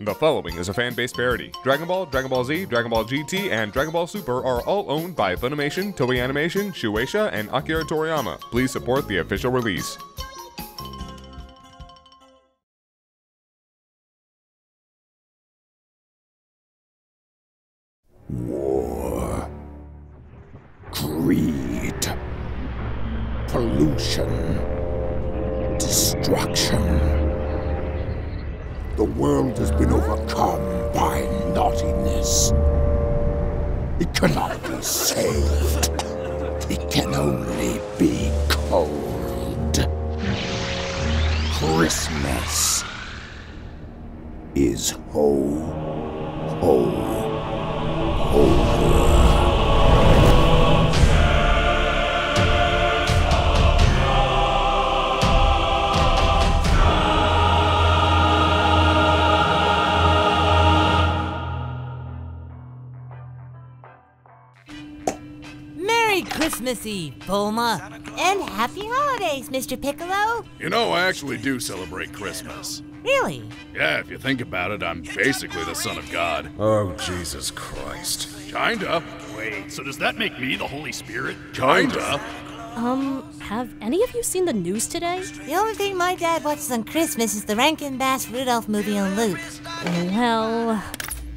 The following is a fan based parody. Dragon Ball, Dragon Ball Z, Dragon Ball GT, and Dragon Ball Super are all owned by Funimation, Toei Animation, Shueisha, and Akira Toriyama. Please support the official release. War, greed, pollution, destruction. The world has been overcome by naughtiness. It cannot be saved. It can only be cold. Christmas is ho, ho, Merry Christmas Eve, Bulma! And happy holidays, Mr. Piccolo! You know, I actually do celebrate Christmas. Really? Yeah, if you think about it, I'm basically the son of God. Oh, Jesus Christ. Kinda. Wait, so does that make me the Holy Spirit? Kinda. Um, have any of you seen the news today? The only thing my dad watches on Christmas is the Rankin Bass Rudolph movie on loop. Well,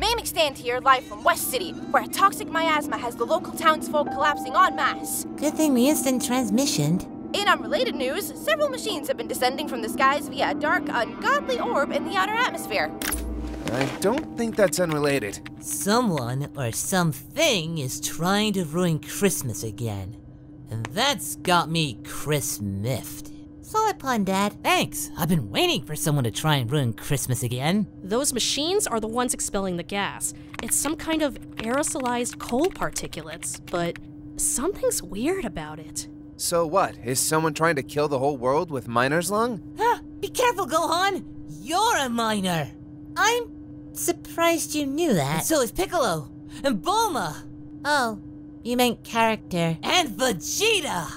May McStand here, live from West City, where a toxic miasma has the local townsfolk collapsing en masse. Good thing we instant transmissioned. In unrelated news, several machines have been descending from the skies via a dark, ungodly orb in the outer atmosphere. I don't think that's unrelated. Someone or something is trying to ruin Christmas again. And that's got me Chris miffed. Solid pun, Dad. Thanks. I've been waiting for someone to try and ruin Christmas again. those machines are the ones expelling the gas. It's some kind of aerosolized coal particulates, but something's weird about it. So what? Is someone trying to kill the whole world with miner's lung? Ah, be careful, Gohan! You're a miner! I'm surprised you knew that. And so is Piccolo! And Bulma! Oh, you meant character. And Vegeta!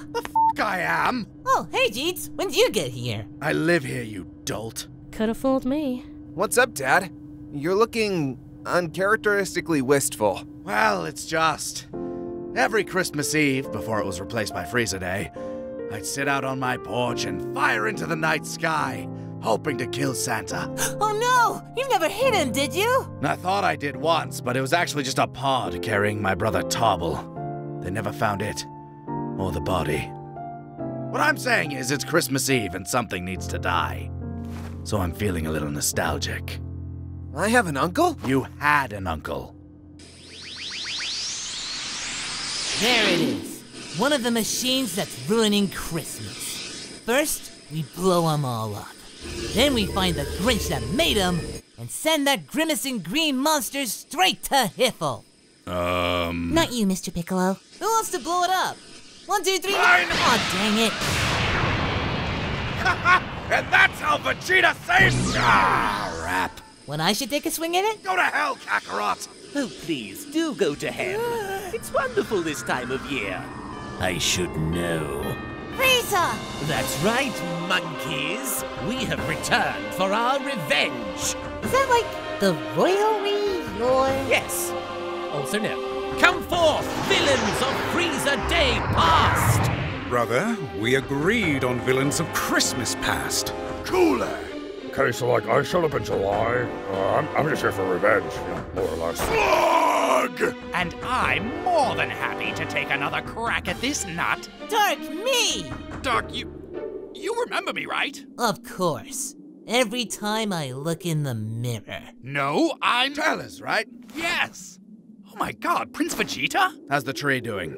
I am. Oh, hey, Geets, when did you get here? I live here, you dolt. Could have fooled me. What's up, Dad? You're looking uncharacteristically wistful. Well, it's just. Every Christmas Eve, before it was replaced by Frieza Day, I'd sit out on my porch and fire into the night sky, hoping to kill Santa. Oh no! You never hit him, did you? I thought I did once, but it was actually just a pod carrying my brother Tarble. They never found it, or the body. What I'm saying is, it's Christmas Eve and something needs to die. So I'm feeling a little nostalgic. I have an uncle? You had an uncle. There it is. One of the machines that's ruining Christmas. First, we blow 'em all up. Then we find the Grinch that made 'em and send that grimacing green monster straight to HFIL. Um. Not you, Mr. Piccolo. Who wants to blow it up? One, two, three. Aw, dang it. And that's how Vegeta saves. Ah, rap. When I should take a swing at it? Go to hell, Kakarot. Oh, please, do go to hell. It's wonderful this time of year. I should know. Frieza! That's right, monkeys. We have returned for our revenge. Is that like the royal or? Yes. Also, no. Come forth, villains of Frieza Day Past! Brother, we agreed on villains of Christmas past. Cooler. Okay, so like I showed up in July. Uh, I'm, I'm just here for revenge, you know, more or less. Slug! And I'm more than happy to take another crack at this nut. Dark me! Dark, you. You remember me, right? Of course. Every time I look in the mirror. No, I'm. Turles, right? Yes. Oh my god, Prince Vegeta? How's the tree doing?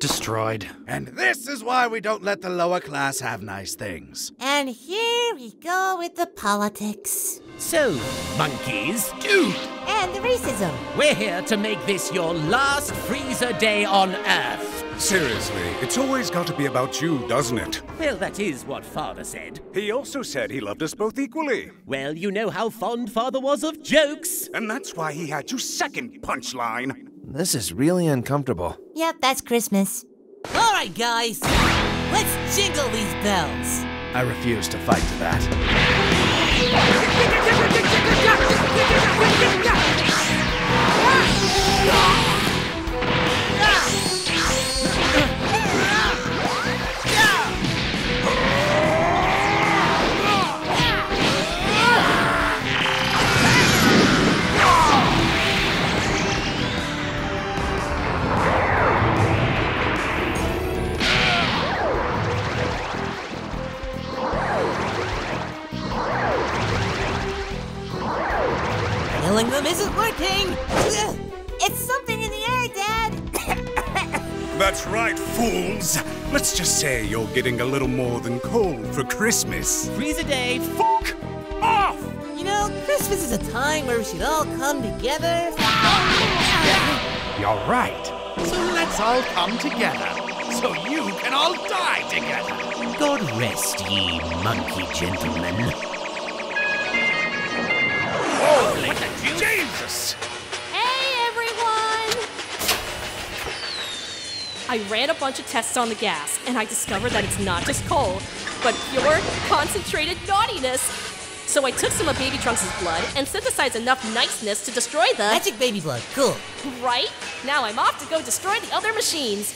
Destroyed. And this is why we don't let the lower class have nice things. And here we go with the politics. So, monkeys, Dude! And the racism. we're here to make this your last Frieza Day on Earth. Seriously, it's always got to be about you, doesn't it? Well, that is what Father said. He also said he loved us both equally. Well, you know how fond Father was of jokes. And that's why he had you second punchline. This is really uncomfortable. Yep, that's Christmas. All right, guys. Let's jingle these bells. I refuse to fight to that. fools. Let's just say you're getting a little more than cold for Christmas. Frieza day. Fuck off! You know, Christmas is a time where we should all come together. You're right. So let's all come together. So you can all die together. God rest ye monkey gentlemen. Holy Jesus! I ran a bunch of tests on the gas, and I discovered that it's not just coal, but pure, concentrated naughtiness. So I took some of Baby Trunks' blood and synthesized enough niceness to destroy the. Magic baby blood, cool. Right? Now I'm off to go destroy the other machines.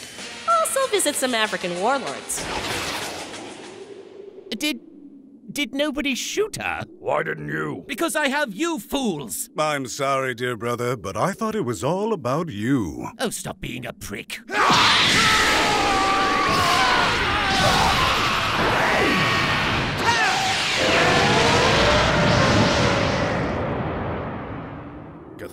Also visit some African warlords. Did. Did nobody shoot her? Why didn't you? Because I have you fools! I'm sorry, dear brother, but I thought it was all about you. Oh, stop being a prick.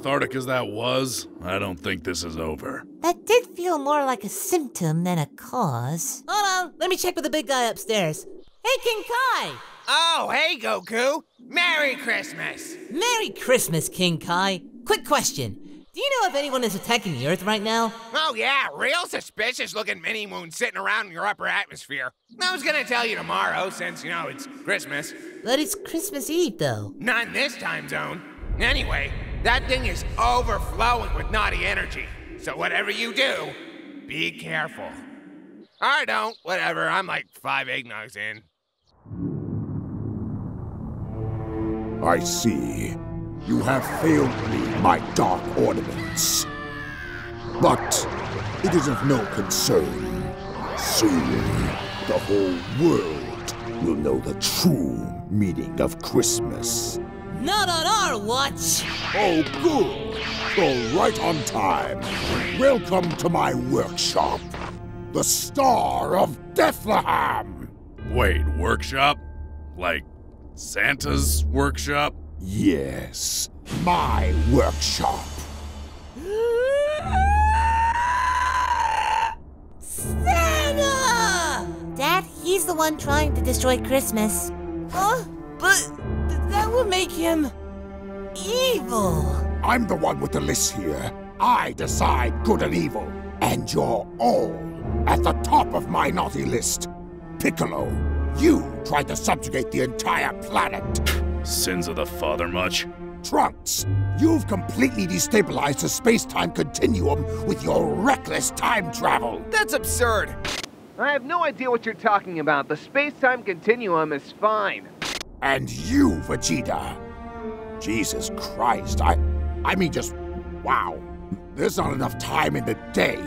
Cathartic as that was, I don't think this is over. That did feel more like a symptom than a cause. Hold on, let me check with the big guy upstairs. Hey, King Kai! Oh, hey, Goku! Merry Christmas! Merry Christmas, King Kai. Quick question. Do you know if anyone is attacking the Earth right now? Oh, yeah, real suspicious looking mini moon sitting around in your upper atmosphere. I was gonna tell you tomorrow, since, you know, it's Christmas. But it's Christmas Eve, though. Not in this time zone. Anyway, that thing is overflowing with naughty energy. So whatever you do, be careful. I don't, whatever, I'm like five eggnogs in. I see. You have failed me, my dark ornaments. But it is of no concern. Soon, the whole world will know the true meaning of Christmas. Not on our watch! Oh, good. So right on time. Welcome to my workshop. The Star of Bethlehem. Wait, workshop? Like Santa's workshop? Yes, my workshop. Santa! Dad, he's the one trying to destroy Christmas. Huh? But th- that would make him evil. I'm the one with the list here. I decide good and evil. And you're all at the top of my naughty list. Piccolo, you tried to subjugate the entire planet. Sins of the father much? Trunks, you've completely destabilized the space-time continuum with your reckless time travel. That's absurd. I have no idea what you're talking about. The space-time continuum is fine. And you, Vegeta. Jesus Christ, I I mean just wow. There's not enough time in the day.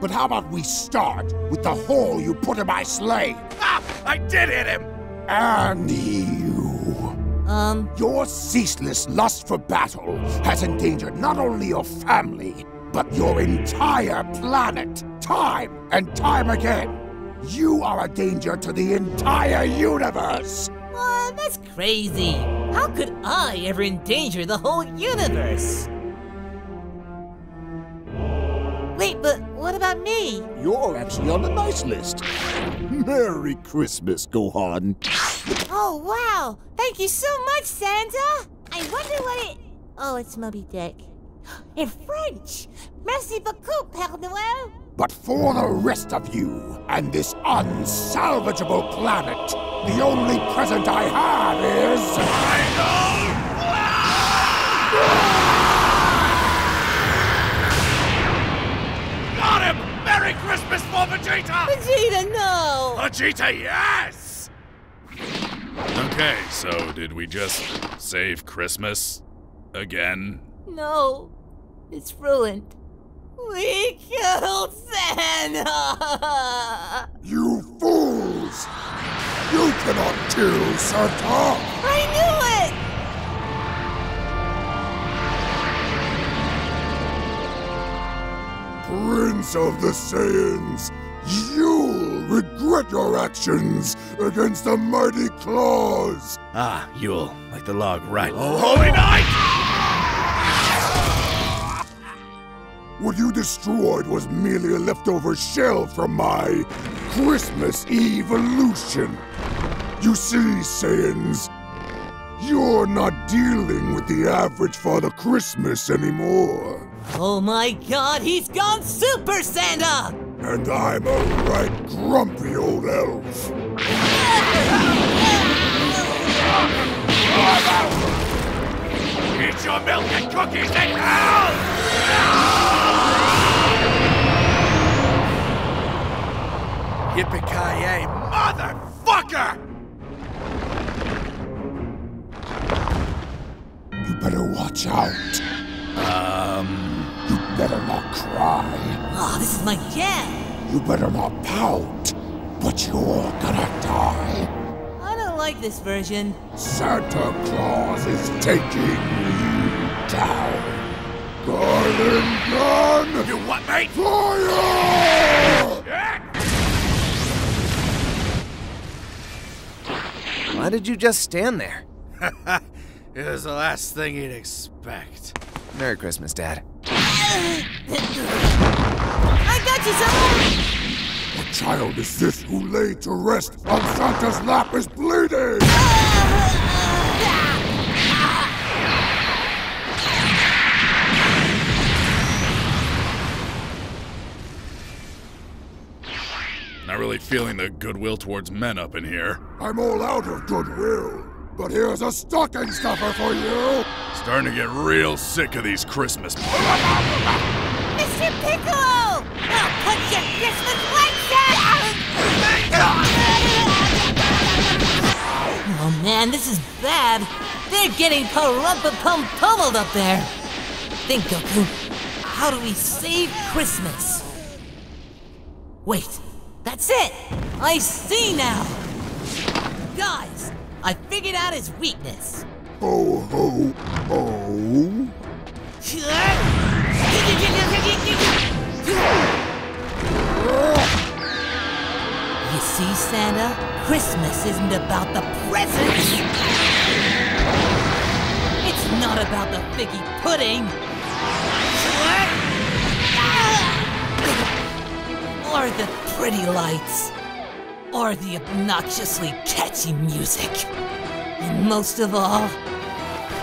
But how about we start with the hole you put in my sleigh? Ah! I did hit him! And you. Um, Your ceaseless lust for battle has endangered not only your family, but your entire planet, time and time again. You are a danger to the entire universe. what? That's crazy. How could I ever endanger the whole universe? Wait, but what about me? You're actually on the nice list. Merry Christmas, Gohan. Oh, wow! Thank you so much, Santa! I wonder what it. Oh, it's Moby Dick. In French! Merci beaucoup, Père Noël! But for the rest of you and this unsalvageable planet, the only present I have is. Got him! Merry Christmas for Vegeta! Vegeta, no! Vegeta, yes! Okay, so did we just save Christmas? Again? No, it's ruined. We killed Santa! You fools! You cannot kill Santa! I knew it! Prince of the Saiyans, you'll regret your actions against the mighty claws! Ah, Yule, like the log, right. Oh, holy night! What you destroyed was merely a leftover shell from my Christmas evolution. You see, Saiyans, you're not dealing with the average Father Christmas anymore. Oh my god, he's gone Super Santa! And I'm a right grumpy old elf. Eat your milk and cookies in hell! Yippee-ki-yay, Motherfucker! You better watch out. Um. You better not cry. Oh, this is my jam! You better not pout. But you're gonna die. I don't like this version. Santa Claus is taking you down. Garland gun! You what, mate? Fire! Why did you just stand there? it was the last thing you'd expect. Merry Christmas, Dad. I got you, son! What child is this who lay to rest on Santa's lap is bleeding? Really feeling the goodwill towards men up in here. I'm all out of goodwill, but here's a stocking stuffer for you. Starting to get real sick of these Christmas. Mr. Piccolo! I'll put your Christmas lights out! Oh man, this is bad. They're getting parumpa pum pummeled up there. Think, Goku. How do we save Christmas? Wait, that's it! I see now! Guys, I figured out his weakness. Ho ho ho! You see, Santa? Christmas isn't about the presents! It's not about the figgy pudding! Or the pretty lights! Or the obnoxiously catchy music! And most of all,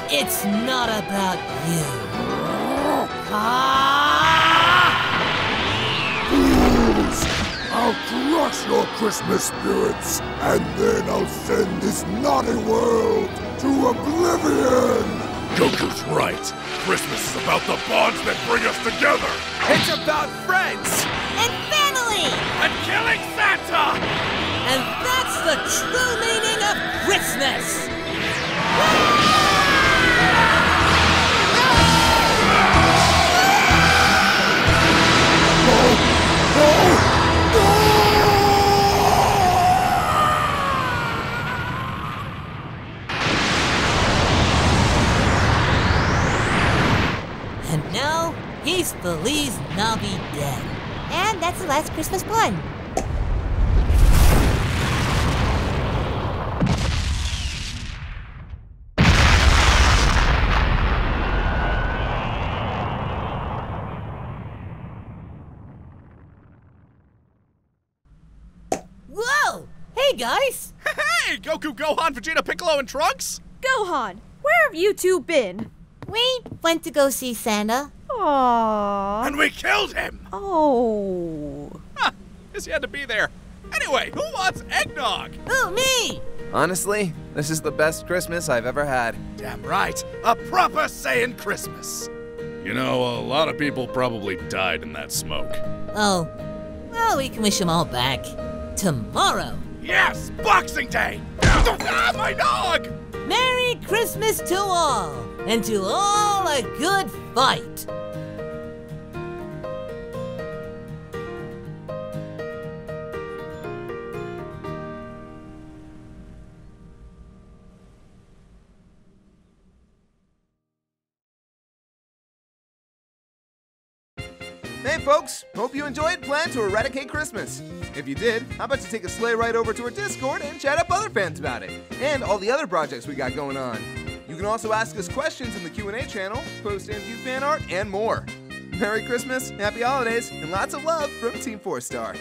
it's not about you. Ah! Fools! I'll crush your Christmas spirits, and then I'll send this naughty world to oblivion! Goku's right. Christmas is about the bonds that bring us together. It's about friends! And! Killing Santa! And that's the true meaning of Christmas! The last Christmas pun. Whoa! Hey guys! Hey, Goku, Gohan, Vegeta, Piccolo, and Trunks? Gohan, where have you two been? We went to go see Santa. Aww. And we killed him! Oh. Guess you had to be there. Anyway, who wants eggnog? Who, me? Honestly, this is the best Christmas I've ever had. Damn right. A proper Saiyan Christmas. You know, a lot of people probably died in that smoke. Oh, well, we can wish them all back. Tomorrow. Yes! Boxing Day! ah, my dog! Merry Christmas to all, and to all a good fight. Hey folks, hope you enjoyed Plan to Eradicate Christmas. If you did, how about you take a sleigh ride over to our Discord and chat up other fans about it, and all the other projects we got going on. You can also ask us questions in the Q&A channel, post and view fan art, and more. Merry Christmas, Happy Holidays, and lots of love from Team 4 Star.